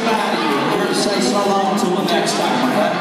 everybody. We're going to say so long to the next time. right?